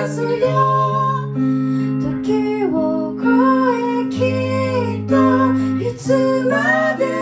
が過ぎ時を越えきたいつまで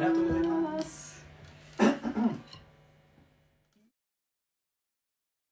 がとうございます。